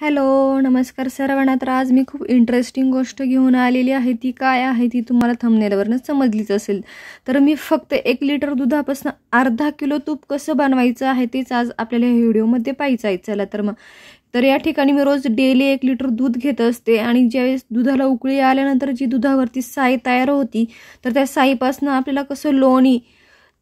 Hello नमस्कार सर्वांना तर आज मी खूप इंटरेस्टिंग गोष्ट घेऊन आलेली आहे. ती काय आहे? ती तुम्हाला थंबनेलवरनं समजलीच असेल. तर मी फक्त एक लिटर दुधापासून अर्धा किलो तूप कसं बनवायचं आहे तेच आज आपल्याला ह्या व्हिडिओमध्ये पाहिजे आहे. चला तर मग. तर या ठिकाणी मी रोज डेली एक लिटर दूध घेत असते आणि ज्यावेळेस दुधाला उकळी आल्यानंतर जी दुधावरती साई तयार होती तर त्या साईपासून आपल्याला कसं लोणी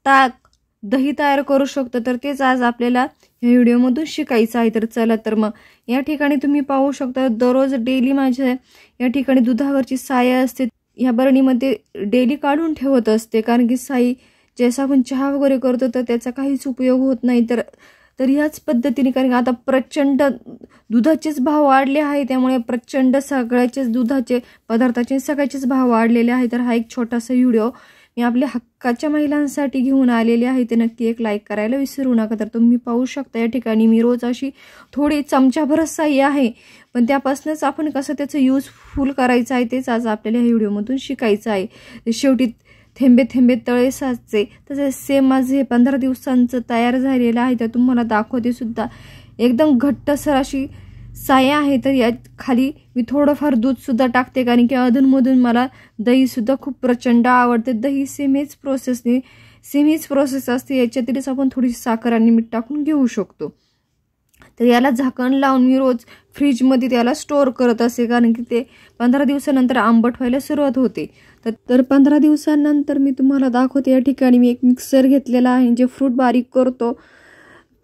ताक दही तयार करू शकतो. तर तेच आज आपल्याला ह्या व्हिडिओमधून शिकायचं आहे तर चला तर मग या ठिकाणी तुम्ही पाहू शकता दररोज डेली माझ्या या ठिकाणी दुधावरची साया असते. ह्या बरणीमध्ये डेली काढून ठेवत असते कारण की साई जसं आपण चहा वगैरे करतो तर त्याचा काहीच उपयोग होत नाही. तर तर ह्याच पद्धतीने कारण आता प्रचंड दुधाचेच भाव वाढले आहे त्यामुळे प्रचंड सगळ्याचेच दुधाचे पदार्थाचे सगळ्याचेच भाव वाढलेले आहे तर हा एक छोटासा व्हिडिओ मी आपल्या हक्काच्या महिलांसाठी घेऊन आलेले आहे ते नक्की एक लाईक करायला विसरू नका. तर तुम्ही पाहू शकता या ठिकाणी मी रोज अशी थोडी चमच्याभरच साई आहे. पण त्यापासूनच आपण कसं त्याचं यूजफुल करायचं आहे तेच आज आपल्याला ह्या व्हिडिओमधून शिकायचं आहे. शेवटी थेंबे थेंबे तळे साचचे तसे सेम माझं हे पंधरा दिवसांचं तयार झालेलं आहे तर तुम्हाला दाखवते सुद्धा. एकदम घट्टसर अशी साया आहे तर यात खाली मी थोडंफार दूधसुद्धा टाकते कारण की अधूनमधून मला दहीसुद्धा खूप प्रचंड आवडते. दही सेम हेच प्रोसेसने सेम हीच प्रोसेस असते. याच्यातीलच आपण थोडीशी साखर आणि मीठ टाकून घेऊ शकतो. तर याला झाकण लावून मी रोज फ्रीजमध्ये त्याला स्टोअर करत असे कारण की ते पंधरा दिवसानंतर आंबट व्हायला सुरुवात होते. तर तर पंधरा दिवसानंतर मी तुम्हाला दाखवते या ठिकाणी मी एक मिक्सर घेतलेला आहे जे फ्रूट बारीक करतो.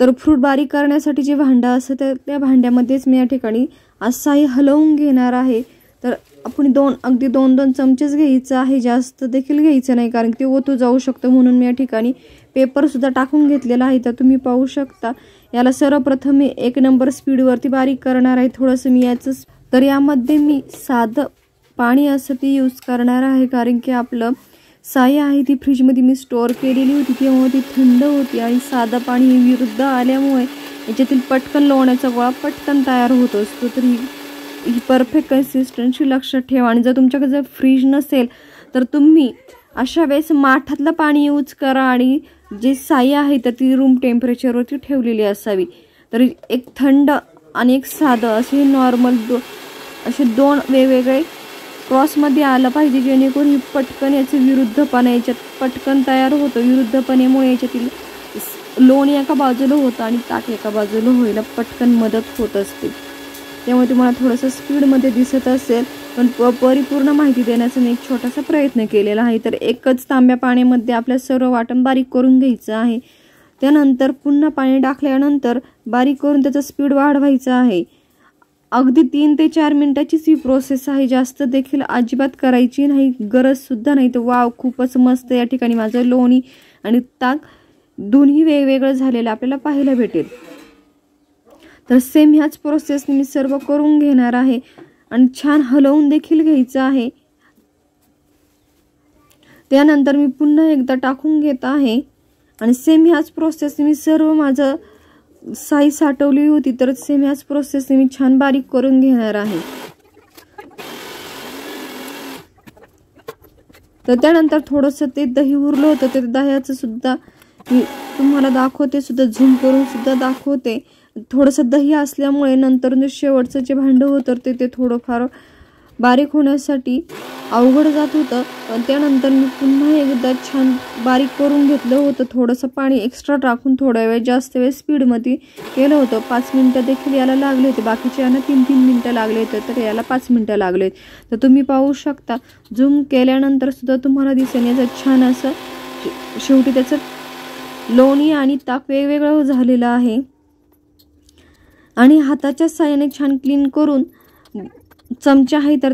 तर फ्रूट बारीक करण्यासाठी जे भांडं असतं, तर त्या भांड्यामध्येच मी या ठिकाणी असाही हलवून घेणार आहे. तर आपण दोन, अगदी दोन दोन चमचेच घ्यायचं आहे. जास्त देखील घ्यायचं नाही, कारण ते ओतू जाऊ शकतं म्हणून मी या ठिकाणी पेपरसुद्धा टाकून घेतलेला आहे. तर तुम्ही पाहू शकता, याला सर्वप्रथम मी एक नंबर स्पीडवरती बारीक करणार आहे. थोडंसं मी याचं तर यामध्ये मी साधं पाणी असं ती यूज़ करणार आहे, कारण की आपलं साई आहे ती फ्रीजमध्ये मी स्टोअर केलेली होती तेव्हा ती थंड होती. आणि साधं पाणी विरुद्ध आल्यामुळे याच्यातील पटकन लोण्याचा गोळा पटकन तयार होत असतो. तर ही ही परफेक्ट कन्सिस्टन्सी लक्षात ठेवा. आणि जर तुमच्याकडे जर फ्रीज नसेल तर तुम्ही अशा वेळेस माठातलं पाणी यूज करा आणि जे साई आहे तर ती रूम टेम्परेचरवरती ठेवलेली असावी. तर एक थंड आणि एक साधं असे नॉर्मल दो असे दोन वेगवेगळे क्रॉसमध्ये आलं पाहिजे जेणेकरून ही पटकन याचं विरुद्धपणा याच्यात पटकन तयार होतं. विरुद्धपणेमुळे याच्यातील लोण एका बाजूला होतं आणि ताक एका बाजूला व्हायला पटकन मदत होत असते. त्यामुळे तुम्हाला थोडंसं स्पीडमध्ये दिसत असेल पण प परिपूर्ण माहिती देण्याचा मी एक छोटासा प्रयत्न केलेला आहे. तर एकच तांब्या पाण्यामध्ये आपल्या सर्व वाटण बारीक करून घ्यायचं आहे. त्यानंतर पुन्हा पाणी टाकल्यानंतर बारीक करून त्याचा स्पीड वाढवायचा आहे. अगदी तीन ते चार मिनिटाचीच ही प्रोसेस आहे. जास्त देखील अजिबात करायची नाही गरजसुद्धा नाही. तर वाव खूपच मस्त या ठिकाणी माझं लोणी आणि ताक दोन्ही वेगवेगळं झालेलं आपल्याला पाहायला भेटेल. तर सेम ह्याच प्रोसेसने मी सर्व करून घेणार आहे आणि छान हलवून देखील घ्यायचं आहे. त्यानंतर मी पुन्हा एकदा टाकून घेत आहे आणि सेम ह्याच प्रोसेसने मी सर्व माझं साई साठवली होती तर सेम ह्याच प्रोसेसने मी छान बारीक करून घेणार आहे. तर त्यानंतर थोडंसं ते दही उरलं होतं ते दह्याचं सुद्धा मी तुम्हाला दाखवते सुद्धा झूम करून सुद्धा दाखवते. थोडंसं दही असल्यामुळे नंतर जे शेवटचं जे भांडं होतं ते ते थोडंफार बारीक होण्यासाठी अवघड जात होतं. पण त्यानंतर मी पुन्हा एकदा छान बारीक करून घेतलं होतं. थोडंसं पाणी एक्स्ट्रा टाकून थोड्या वेळ जास्त वेळ स्पीडमध्ये केलं होतं. पाच मिनटं देखील याला लागले होते. बाकीचे यांना तीन तीन मिनटं लागले होते तर याला पाच मिनटं लागले तर तुम्ही पाहू शकता झूम केल्यानंतर सुद्धा तुम्हाला दिसेल. याचं छान असं शेवटी त्याचं लोणी आणि ताक वेगवेगळं झालेलं आहे. आणि हाताच्या साह्याने छान क्लीन करून चमचा आहे तर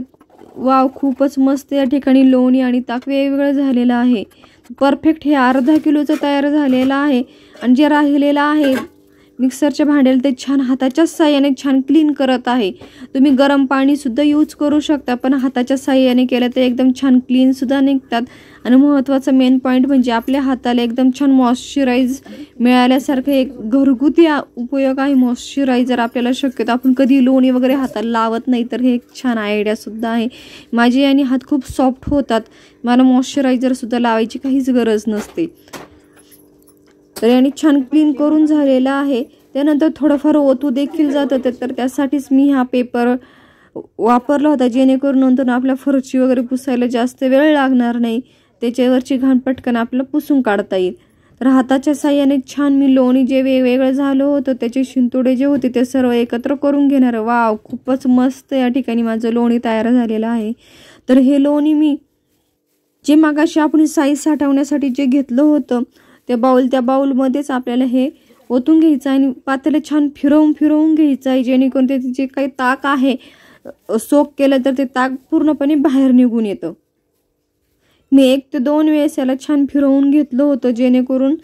वाव खूपच मस्त या ठिकाणी लोणी आणि ताक वेगवेगळं झालेलं आहे. परफेक्ट हे अर्धा किलोचं तयार झालेलं आहे आणि जे राहिलेलं आहे मिक्सरच्या भांड्याला ते छान हाताच्या साह्याने छान क्लीन करत आहे. तुम्ही गरम पाणीसुद्धा यूज करू शकता पण हाताच्या साह्याने केलं तर एकदम छान क्लीनसुद्धा निघतात. आणि महत्त्वाचा मेन पॉईंट म्हणजे आपल्या हाताला एकदम छान मॉइश्चराईज मिळाल्यासारखं एक घरगुती उपयोग आहे मॉइश्चरायझर आपल्याला शक्यतो. आपण कधी लोणी वगैरे हाताला लावत नाही तर हे एक छान आयडियासुद्धा आहे. माझे आणि हात खूप सॉफ्ट होतात. मला मॉइश्चरायझरसुद्धा लावायची काहीच गरज नसते. तर याने छान क्लीन करून झालेलं आहे. त्यानंतर थोडंफार ओतू देखील जातं तर त्यासाठीच मी हा पेपर वापरला होता जेणेकरून नंतर आपल्या फरची वगैरे पुसायला जास्त वेळ लागणार नाही. त्याच्यावरची घाण पटकन आपलं पुसून काढता येईल. तर हाताच्या साह्याने छान मी लोणी जे वेगवेगळं झालं होतं त्याचे शिंतोडे जे होते ते सर्व एकत्र करून घेणार वाव खूपच मस्त या ठिकाणी माझं लोणी तयार झालेलं आहे. तर हे लोणी मी जे मागाशी आपण साईज साठवण्यासाठी जे घेतलं होतं त्या बाऊल त्या बाऊलमध्येच आपल्याला हे ओतून घ्यायचं आणि पातेलं छान फिरवून फिरवून घ्यायचं आहे. जेणेकरून ते जे काही ताक आहे सोक केलं तर ते ताक पूर्णपणे बाहेर निघून येतं. मी एक ते दोन वेळेस याला छान फिरवून घेतलं होतं जेणेकरून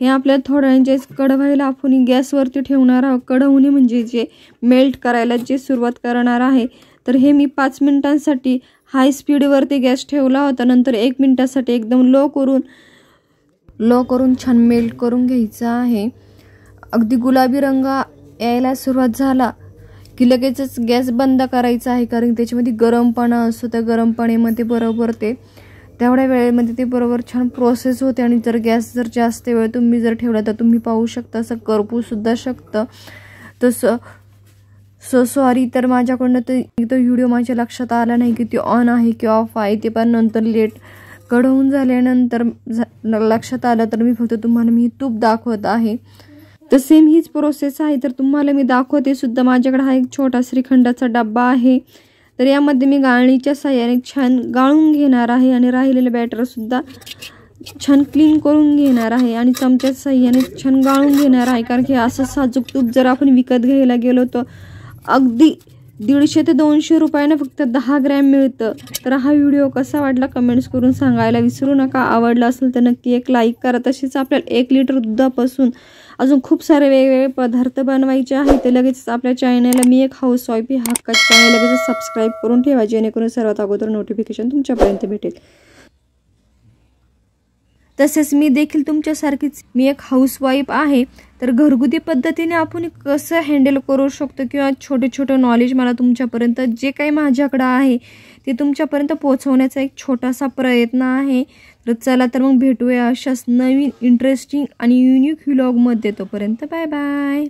हे आपल्या थोड्या कडवायला कढवायला आपण गॅसवरती ठेवणार आहोत. कढवणे म्हणजे जे मेल्ट करायला जे सुरुवात करणार आहे. तर हे मी पाच मिनिटांसाठी हाय स्पीडवरती गॅस ठेवला होता. नंतर एक मिनटासाठी एकदम लो करून लो करून छान मेल्ट करून घ्यायचं आहे. अगदी गुलाबी रंग यायला सुरुवात झाला की लगेचच गॅस बंद करायचा आहे कारण त्याच्यामध्ये गरमपणा असतो त्या गरम बरोबर ते तेवढ्या वेळेमध्ये ते बरोबर छान प्रोसेस होते आणि जर गॅस जर जास्त वेळ तुम्ही जर ठेवला तर तुम्ही पाहू शकता असं करपूसुद्धा शकतं. तसं सो सॉरी तर माझ्याकडनं तर इथं व्हिडिओ माझ्या लक्षात आला नाही की ती ऑन आहे की ऑफ आहे. ते पण नंतर लेट कढवून झाल्यानंतर लक्षात आलं तर मी फक्त तुम्हाला मी तूप दाखवत आहे. तर सेम हीच प्रोसेस आहे. तर तुम्हाला मी दाखवते सुद्धा माझ्याकडे हा एक छोटा श्रीखंडाचा डब्बा आहे. तर यामध्ये मी गाळणीच्या साह्याने छान गाळून घेणार आहे आणि राहिलेलं बॅटरसुद्धा छान क्लीन करून घेणार आहे आणि चमच्या साह्याने छान गाळून घेणार आहे. कारण की असं साजूक तूप जर आपण विकत घ्यायला गेलो तर अगदी दीडशे ते दोनशे रुपयानं फक्त दहा ग्रॅम मिळतं. तर हा व्हिडिओ कसा वाटला कमेंट्स करून सांगायला विसरू नका. आवडला असेल तर नक्की एक लाईक करा. तसेच आपल्याला एक लिटर दुधापासून अजून खूप सारे वेगवेगळे पदार्थ बनवायचे आहेत. ते लगेच आपल्या चॅनलला मी एक हाऊस वाईफ हक्का चॅनल लगेच सबस्क्राईब करून ठेवा. जेणेकरून सर्वात अगोदर नोटिफिकेशन तुमच्यापर्यंत भेटेल. तसेच मी देखील तुमच्यासारखीच मी एक हाऊसवाईफ आहे. तर घरगुती पद्धतीने आपण कसं हँडल करू शकतो किंवा छोटे छोटे नॉलेज मला तुमच्यापर्यंत जे काही माझ्याकडं आहे ते तुमच्यापर्यंत पोहोचवण्याचा एक छोटासा प्रयत्न आहे. तर चला तर मग भेटूया अशाच नवीन इंटरेस्टिंग आणि युनिक व्लॉगमध्ये तोपर्यंत बाय बाय